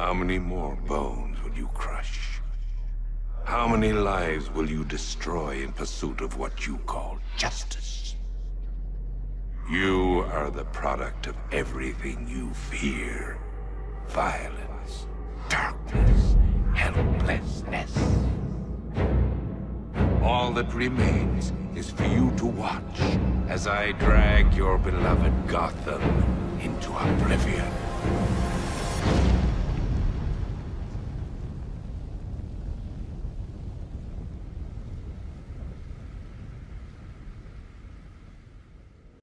How many more bones will you crush? How many lives will you destroy in pursuit of what you call justice? You are the product of everything you fear. Violence, darkness, helplessness. All that remains is for you to watch as I drag your beloved Gotham into oblivion.